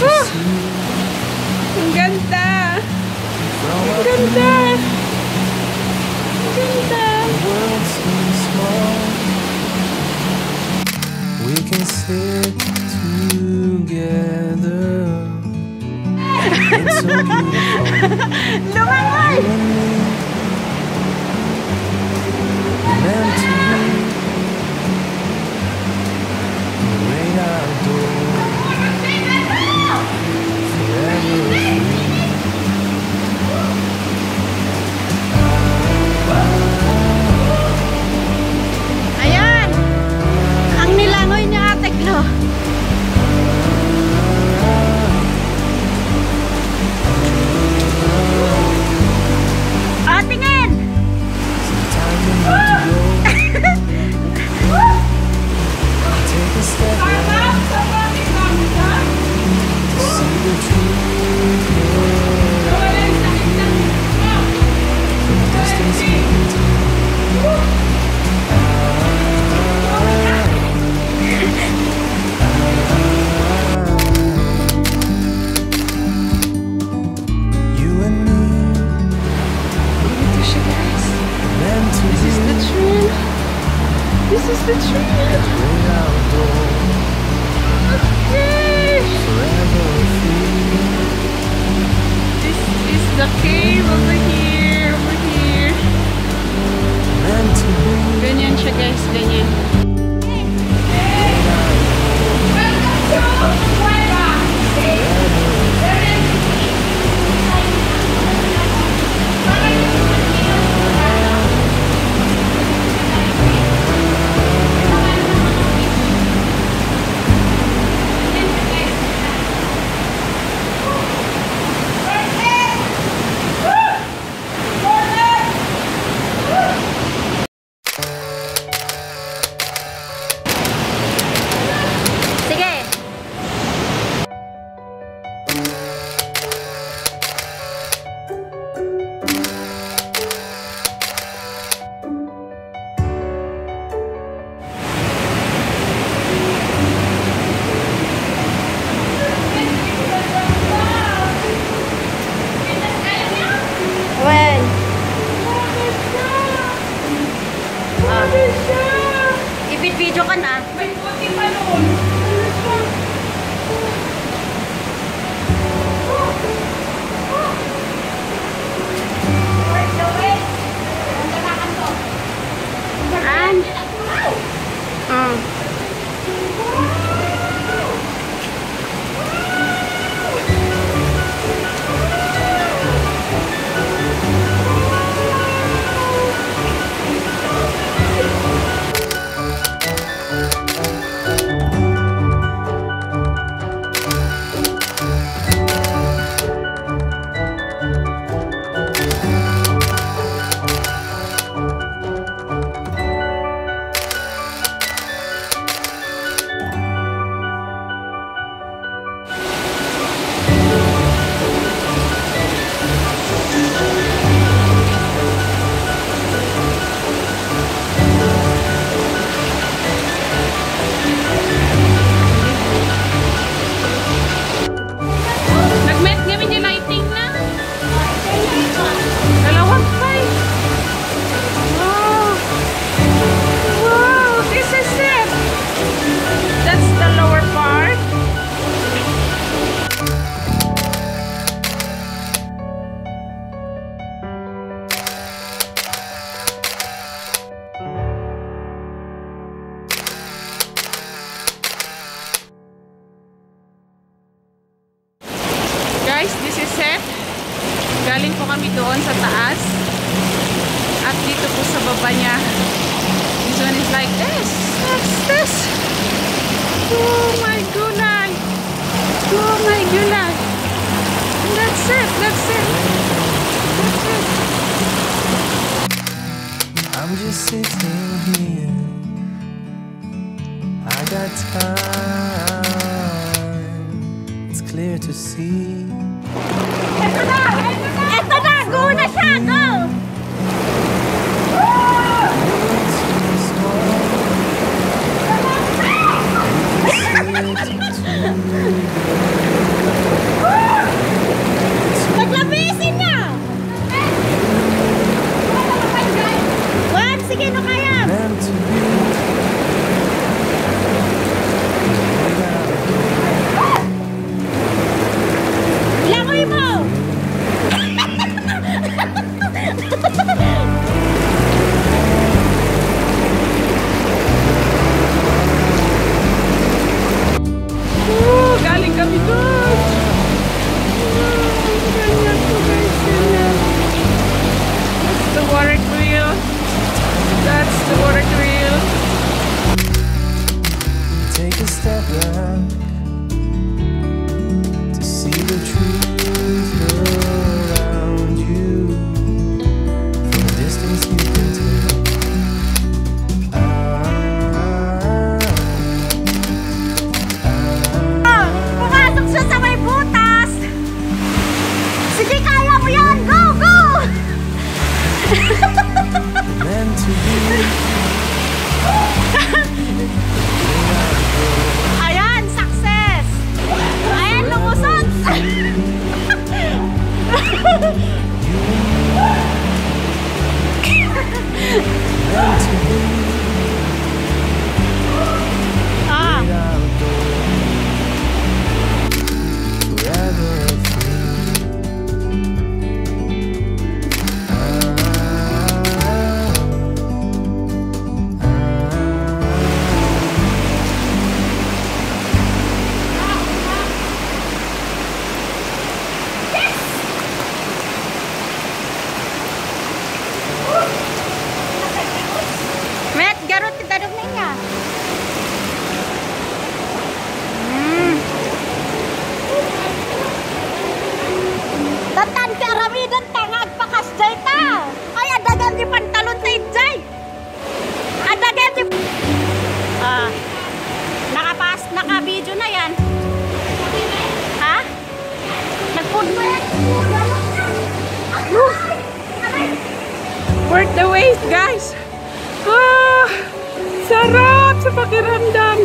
嗯 Oh my goodness. That's it, that's it. I'm just sitting here. I got time. It's clear to see. Ito na! go! na! Ito! Go na siya! Go! Thank you.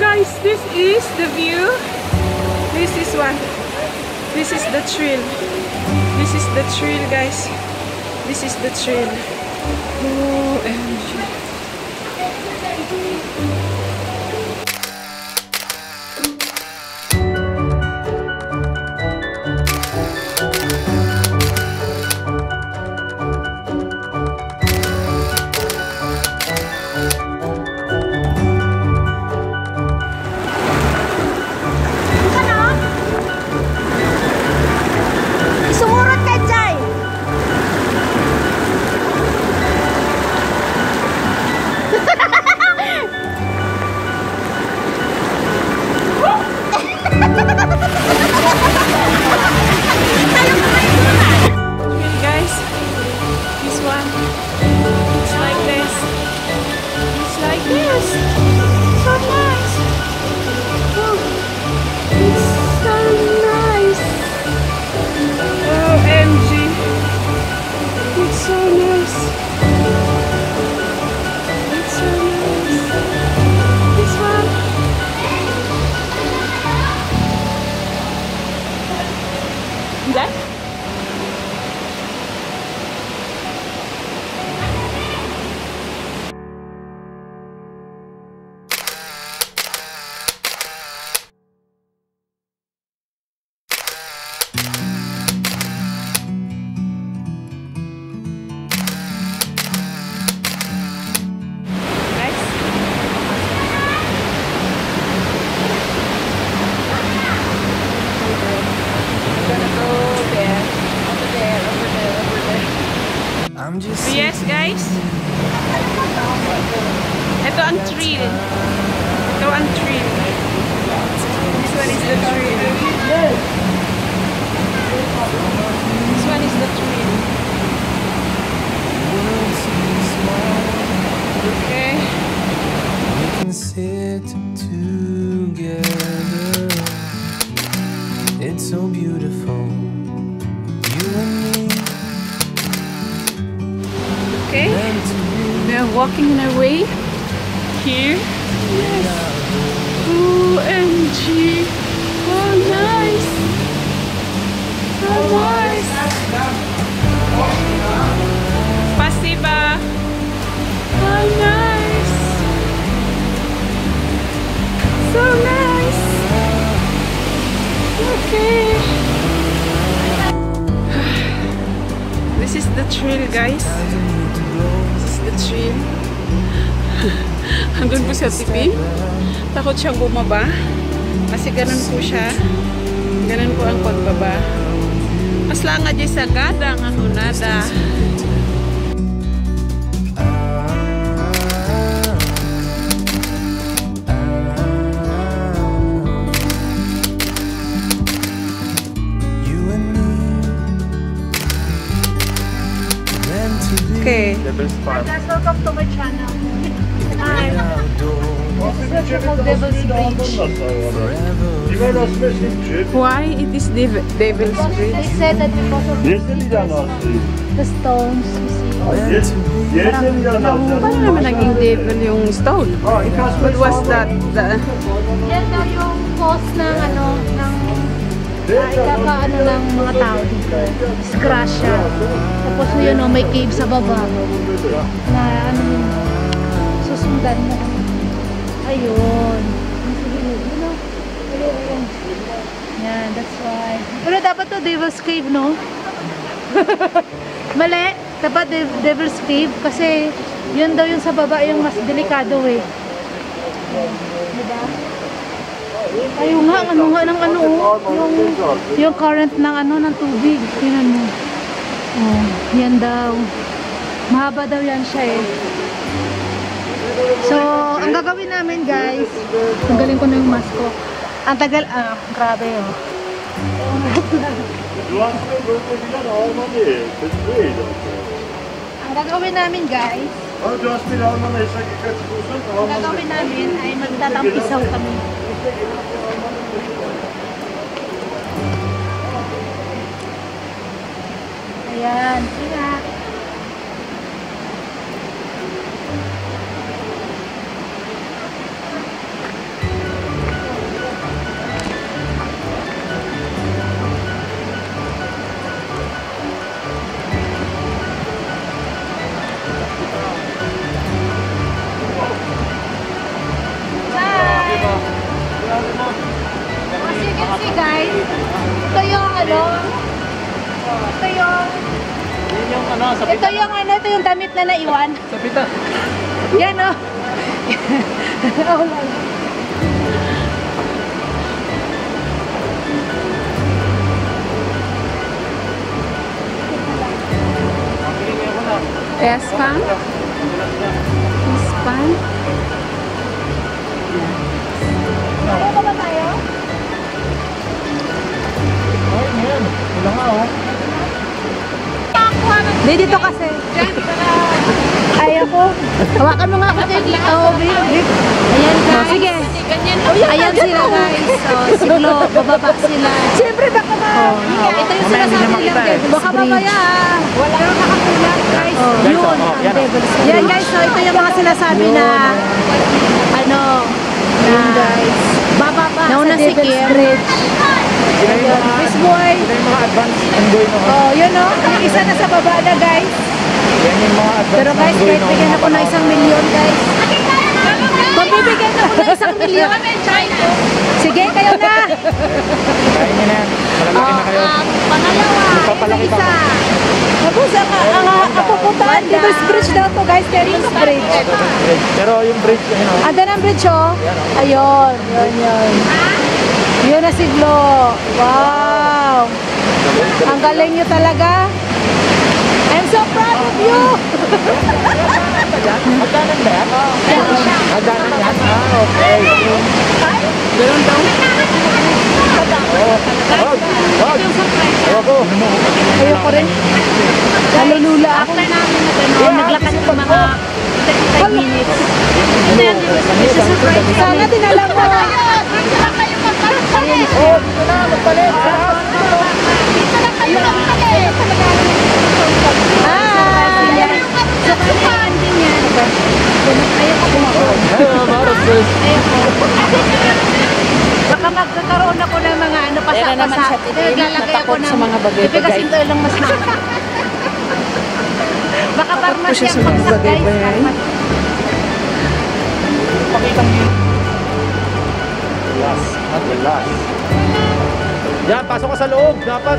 guys. This is the view. This is one. This is the trail. This is the trail guys. This is the trail. Oh, and one tree. This one is the tree. This one is the tree. Okay. We can sit together. It's so beautiful. You and me. Okay. We are walking in our way here. Yes. Tipin. Takot siyang bumaba. Kasi ganun po siya. Ganun po ang pagbaba. Mas lang nga di sa gadang nada. You and me meant to be Okay. Guys, welcome to my channel. Why it is Dev- Devil's They Bridge? said that because of the stones, you see. Paano naman naging devil yung stone? What was that? The, Yan daw yung cause ng ano, ng uh, ikaka-ano ng mga tao dito. Disgrasya. Tapos yun o, may cave sa baba. Na ano yun, susundan mo. Ayun. Yan, that's why. Pero dapat to Devil's Cave, no? Mali. Dapat Dev- Devil's Cave kasi yun daw yung sa baba yung mas delikado eh. Diba? Ayun nga, ano nga ng ano, yung, yung current ng ano, ng tubig. Tingnan mo. Oh, yan daw. Mahaba daw yan siya eh. So, ang gagawin namin guys, tanggalin ko na yung mask ko. Ang tagal, ah, grabe oh. Ang gagawin namin guys, ang gagawin namin ay magtatampisaw kami. Ayan, sila. Na naiwan. sa pita. Yan o. Oh. Wala. Espan? Espan? Ano ba tayo? Ay, yan. Wala nga, oh. Hindi, dito kasi. Ayaw ko. Hawakan mo nga ako kay Oo, babe. Ayan guys. sige. Ayan sila guys. Oh, siglo, bababa sila. Siyempre, baka ma... ito yung hindi niya makita eh. Baka mamaya. Wala nang nakakulat guys. Guys, yun. oh, yan, oh. Guys, so ito yung mga sinasabi na ano, na guys. Bababa sa Devil's Bridge. Yung mga, This boy. yan yung mga advanced ongoing, oh. Oh, yun o. Yung isa na sa baba na guys. Yan yung mga advanced Pero guys, kahit oh, bigyan ako ng isang milyon guys. Kung bibigyan ako ng isang milyon. Sige, kayo na. Kain nyo na. Malalaki na kayo. Pangalawa. Magpapalaki pa. Tapos ang, ang, ang pupuntahan, Devil's Bridge daw to guys, Devil's Bridge. Pero yung bridge, yun, oh. Ando ng bridge oh. Ayun, yun, yun. Yun na si Glo. Wow. Ang galing nyo talaga. I'm so proud of you. Hagdanan ba yan? Hagdanan yan? Ah, okay. Ganun daw? Wag, wag. Ayoko. Ayoko rin. Nalulula ako. Naglakad ko mga 35 minutes. Sana dinala mo. Oh, dito na, magpalit sa Dito lang kayo magpalit. Hi! Sukupan din yan. Ayoko kumakot. Baka magkakaroon ako ng mga ano pa sa pasa. Naglalagay ako ng... Sa mga bagay-bagay. Kasi ito lang mas nakakot. Baka parmasya ang pagsak guys. Pakita mo yun. Yes. Not the. Yan, pasok ka sa loob. Dapat